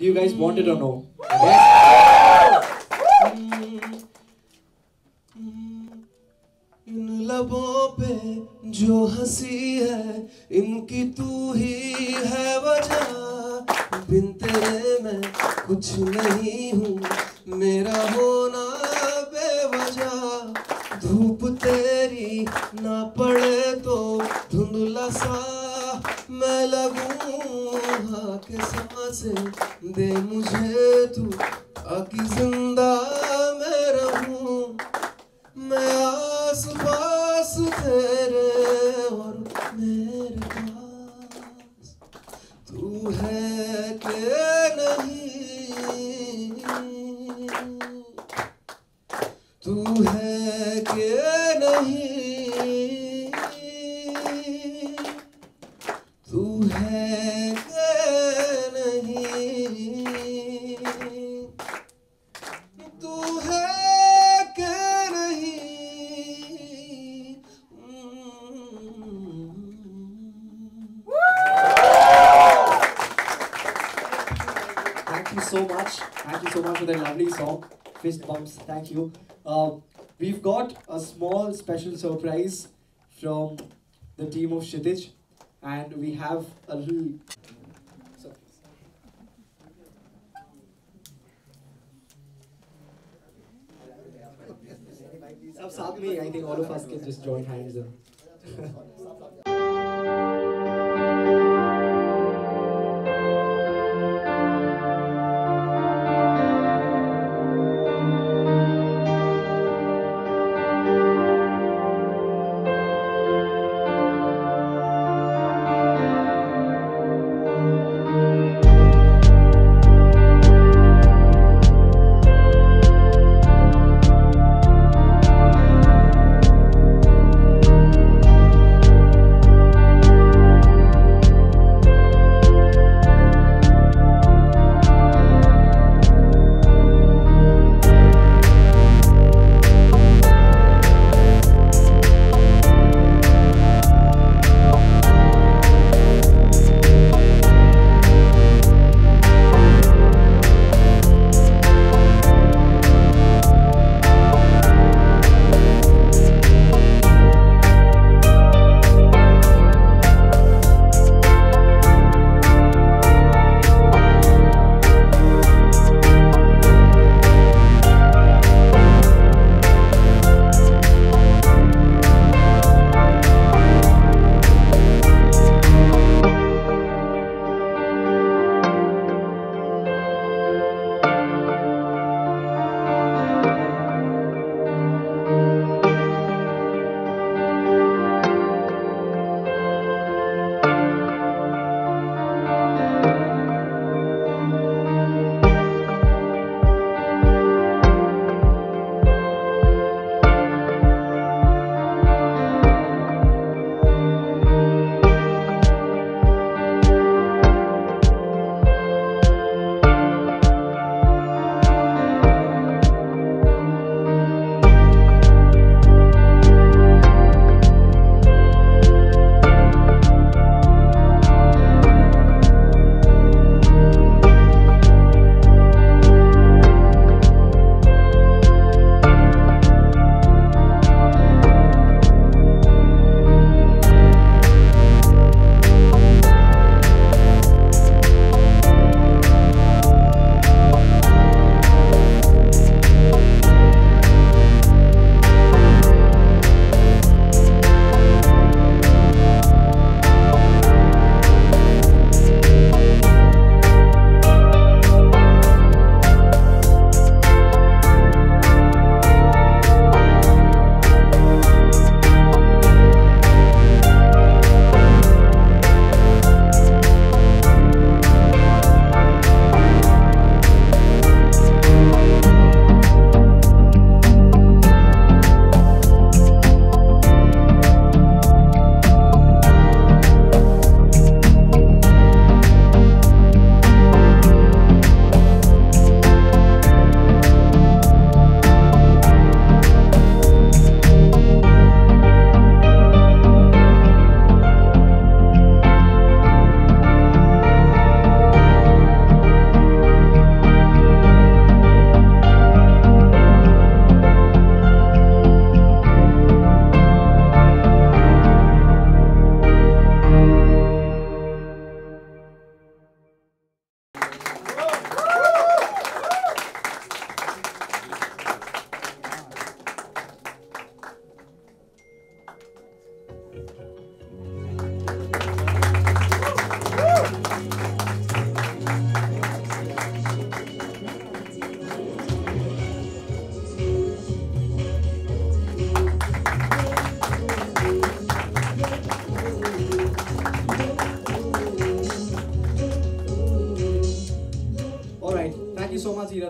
Do you guys want it or no? Yes. इन लबों पे जो हँसी है, इनकी तू ही है वजह बिन तेरे मैं कुछ नहीं हूँ, मेरा होना बेवजह धूप तेरी ना पड़े तो धुंधला सा मैं लगूं हाँ के साँसें दे मुझे तू ताकि ज़िंदा मैं रहूँ। मैं आस पास तेरे और मेरे पास। तू है के नहीं। तू Thank you so much for that lovely song. Fist bumps. Thank you. Uh, we've got a small special surprise from the team of Shitij, and we have a little. Sorry. सब साथ में ही I think all of us can just join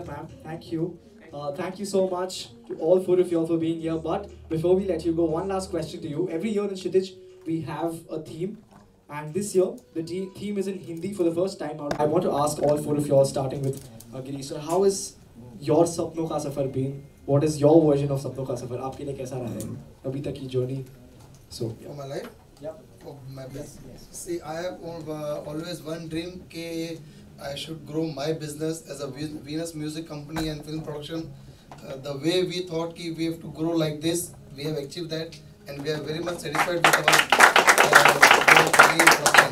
you so much, Irat ma'am. Thank you. Uh, thank you so much to all four of you all for being here. But before we let you go, one last question to you. Every year in Shitij, we have a theme. And this year, the te- theme is in Hindi for the first time out. I want to ask all four of you all, starting with uh, Girish, sir, how is your Sapno Ka Safar been? What is your version of Sapno Ka Safar? आपके लिए कैसा रहा है अभी तक की journey? So, for yeah. my life Yep. for my Yes, business yes. see i have uh, always one dream ke i should grow my business as a venus music company and film production uh, the way we thought ki we have to grow like this we have achieved that and we are very much satisfied with our uh, growth in production.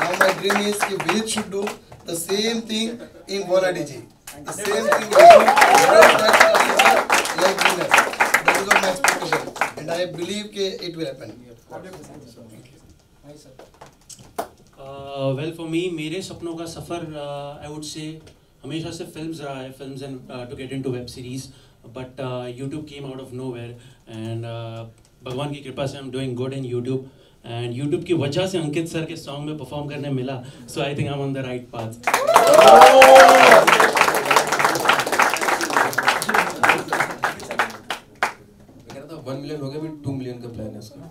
now my dream is ki we should do the same thing in Vola DJ. The same thing should grow like Venus. That is what my expectation and I believe ke it will happen. Well for me मेरे सपनों का सफ़र I would say हमेशा से films रहा है films and to get into web series but YouTube came out of nowhere and भगवान की कृपा से I am doing good in YouTube and YouTube की वजह से अंकित सर के सॉन्ग में परफॉर्म करने मिला. So I think I am on the right path one million हो गया टू मिलियन का प्लान है इसका।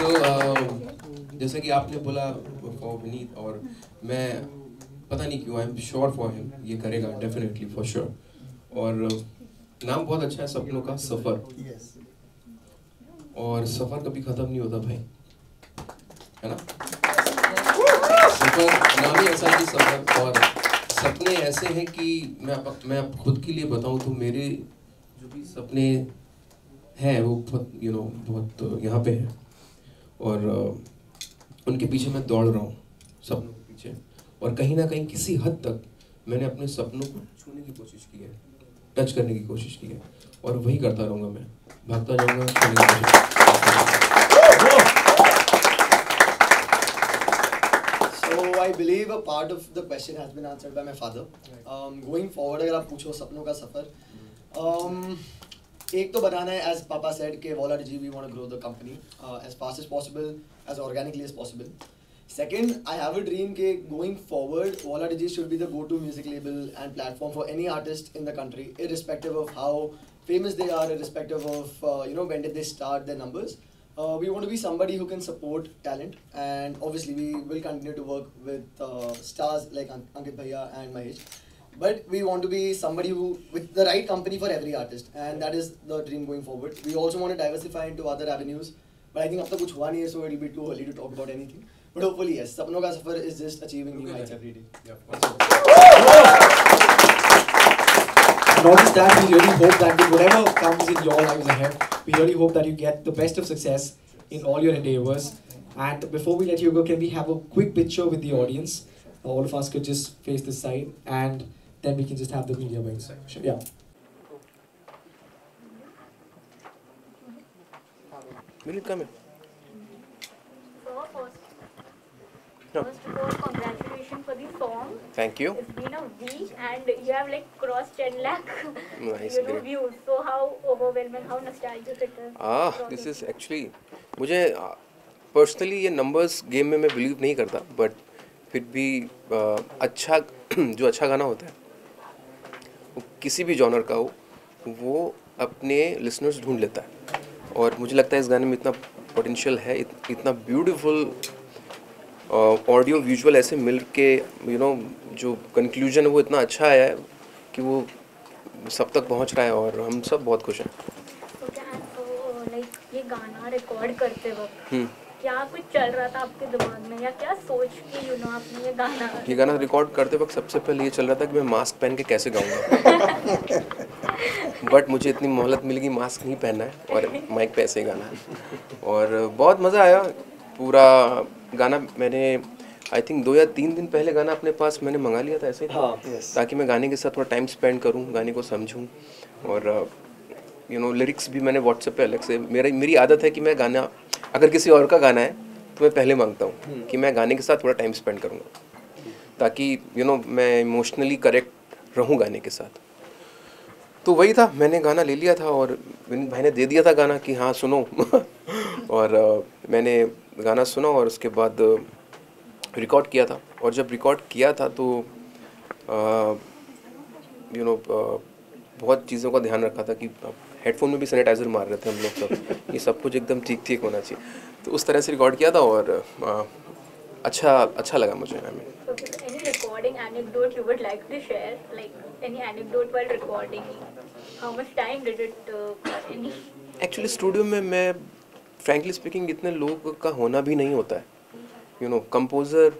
सो जैसे कि आपने बोला फॉर विनीत और मैं पता नहीं क्यों I am sure for him ये करेगा डेफिनेटली फॉर श्योर और नाम बहुत अच्छा है सपनों का सफ़र। और सफ़र कभी खत्म नहीं होता भाई है ना? सफ़र नाम ही ऐसा है कि सफ़र और सपने ऐसे हैं कि मैं आप, मैं आप खुद के लिए बताऊँ तो मेरे जो भी सपने हैं वो बहुत यू नो बहुत यहाँ पे हैं। और उनके पीछे मैं दौड़ रहा हूँ सपनों के पीछे। और कहीं ना कहीं किसी हद तक मैंने अपने सपनों को छूने की कोशिश की है टच करने की कोशिश की है और वही करता रहूँगा मैं। भागता जाऊँगा छूने की कोशिश believe a part of the question has been answered by my father. Um, going forward अगर आप पूछो सपनों का सफ़र um, एक तो बनाना है एज पापा सेड के Wall R G we want grow the company as fast as possible as organically as possible second I have a dream के going forward Wall R G should be the go to music label and platform for any artist in the country irrespective of how famous they are irrespective of you know when they start the numbers we want be to be can support talent and talent, we will we will continue to work with uh, stars like Ankit but we want to be somebody who with the right company for every artist and that is the dream going forward. We also want to diversify into other avenues but i think after kuch one year so it'll be too early to talk about anything. But hopefully yes sapno ka safar is just achieving new heights every day. Yeah notice that we really hope that whatever comes in your lives ahead we really hope that you get the best of success in all your endeavors. And before we let you go can we have a quick picture with the audience? All of us could just face this side and then we can just have the media by side. Sure, yeah. Will you come in? So first, No. first of all, congratulations for the song. Thank you. It's been a week and you have like crossed 10 lakh Nice, you know, views. So how overwhelming, how nostalgic it is. Ah, this is actually मुझे personally ये numbers game में मैं believe नहीं करता but फिर भी uh, अच्छा जो अच्छा गाना होता है किसी भी जॉनर का हो वो अपने लिसनर्स ढूंढ लेता है। और मुझे लगता है इस गाने में इतना पोटेंशियल है इत, इतना ब्यूटीफुल ऑडियो विजुअल ऐसे मिल के यू you नो know, जो कंक्लूजन है वो इतना अच्छा आया है कि वो सब तक पहुँच रहा है और हम सब बहुत खुश हैं। like ये गाना रिकॉर्ड करते वक्त हम्म। क्या कुछ चल रहा था आपके दिमाग में? या क्या सोच के यू नो आपने ये गाना ये गाना रिकॉर्ड करते वक्त सबसे पहले ये चल रहा था कि मैं मास्क पहन के कैसे गाऊँगा। बट मुझे इतनी मोहलत मिल गई मास्क नहीं पहनना है और माइक पे ऐसे ही गाना है। और बहुत मज़ा आया। पूरा गाना मैंने आई थिंक दो या तीन दिन पहले गाना अपने पास मैंने मंगा लिया था ऐसे ही। हाँ, yes. ताकि मैं गाने के साथ थोड़ा टाइम स्पेंड करूँ गाने को समझूं। और यू नो लिरिक्स भी मैंने व्हाट्सएप पे अलग से मेरा मेरी आदत है कि मैं गाना अगर किसी और का गाना है तो मैं पहले माँगता हूँ कि मैं गाने के साथ थोड़ा टाइम स्पेंड करूँगा। ताकि यू नो मैं इमोशनली करेक्ट रहूँ गाने के साथ। तो वही था मैंने गाना ले लिया था और विनीत भाई ने दे दिया था गाना कि हाँ सुनो। और अ, मैंने गाना सुना और उसके बाद रिकॉर्ड किया था। और जब रिकॉर्ड किया था तो यू नो बहुत चीज़ों का ध्यान रखा था कि हेडफोन में भी सैनिटाइज़र मार रहे थे हम लोग सब ये सब कुछ एकदम ठीक ठीक होना चाहिए तो उस तरह से रिकॉर्ड किया था और uh, अच्छा अच्छा लगा मुझे I mean Okay, so any recording anecdote you would like to share? Like any anecdote while recording? How much time did it? Uh, any? Actually studio में मैं फ्रैंकली स्पीकिंग इतने लोग का होना भी नहीं होता है यू नो कंपोज़र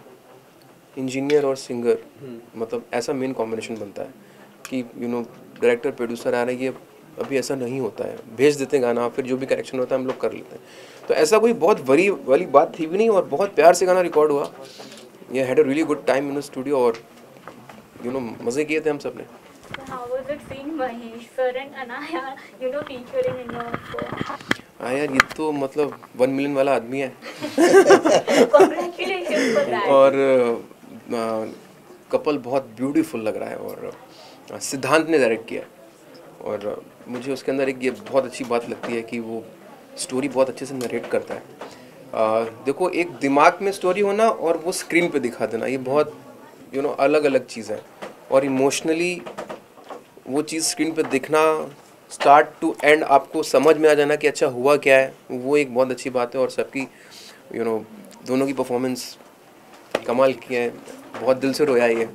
इंजीनियर और सिंगर मतलब ऐसा मेन कॉम्बिनेशन बनता है कि यू नो डायरेक्टर प्रोड्यूसर आ रहे हैं ये अभी ऐसा नहीं होता है। भेज देते हैं गाना फिर जो भी करेक्शन होता है हम लोग कर लेते हैं। तो ऐसा कोई बहुत बड़ी वाली बात थी भी नहीं और बहुत प्यार से गाना रिकॉर्ड हुआ। ये had a really good time in studio और यू नो मज़े किए थे हम सबने। show? हाँ यार ये तो मतलब वन मिलियन वाला आदमी है. और कपल बहुत ब्यूटीफुल लग रहा है और सिद्धांत ने डायरेक्ट किया है। और मुझे उसके अंदर एक ये बहुत अच्छी बात लगती है कि वो स्टोरी बहुत अच्छे से नरेट करता है। अ, देखो एक दिमाग में स्टोरी होना और वो स्क्रीन पे दिखा देना ये बहुत यू नो अलग अलग चीज़ है। और इमोशनली वो चीज़ स्क्रीन पे दिखना स्टार्ट टू एंड आपको समझ में आ जाना कि अच्छा हुआ क्या है। वो एक बहुत अच्छी बात है और सबकी यू नो दोनों की परफॉर्मेंस कमाल की है। बहुत दिल से रोया ये।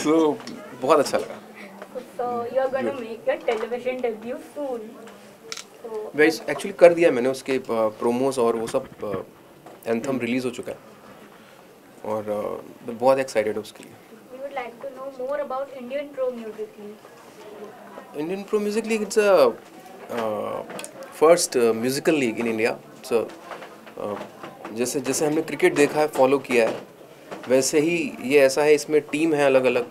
सो so, बहुत अच्छा लगा। वैसे एक्चुअली कर दिया मैंने उसके प्रोमोज और वो सब एंथम रिलीज़ हो चुका है। और बहुत एक्साइटेड उसके लिए। Indian pro music league it's first musical league in India so जैसे जैसे हमने क्रिकेट देखा है फॉलो किया है वैसे ही ये ऐसा है इसमें टीम है अलग अलग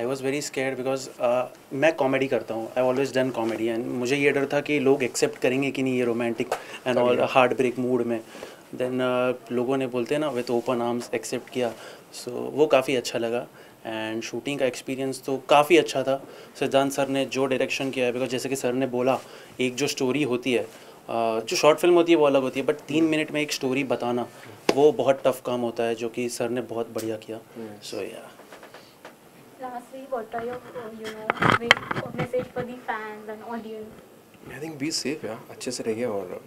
I was very scared because मैं कॉमेडी करता हूँ. I always done comedy and मुझे ये डर था कि लोग एक्सेप्ट करेंगे कि नहीं ये romantic and all heartbreak mood में. देन लोगों ने बोलते ना विथ ओपन आर्म्स एक्सेप्ट किया. सो वो काफ़ी अच्छा लगा. एंड शूटिंग का एक्सपीरियंस तो काफ़ी अच्छा था. सिद्धांत सर ने जो डायरेक्शन किया है बिकॉज़ जैसे कि सर ने बोला एक जो स्टोरी होती है uh, जो शॉर्ट फ़िल्म होती है वो अलग होती है बट तीन मिनट में एक स्टोरी बताना वो बहुत टफ काम होता है जो कि सर ने बहुत बढ़िया किया. सो या Lastly, what are your, uh, you know, message for the fans and audience? I think be safe यार अच्छे से रहिए और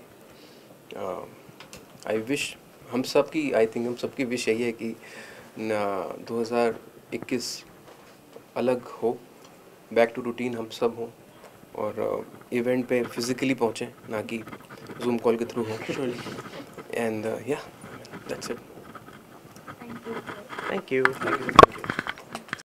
आई विश हम सब की आई थिंक हम सबकी विश यही है कि दो हज़ार इक्कीस अलग हो बैक टू रूटीन हम सब हों और इवेंट पे फिजिकली पहुँचें ना कि जूम कॉल के थ्रू हो। एंड या that's it thank you thank you